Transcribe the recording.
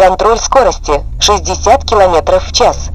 Контроль скорости 60 км в час.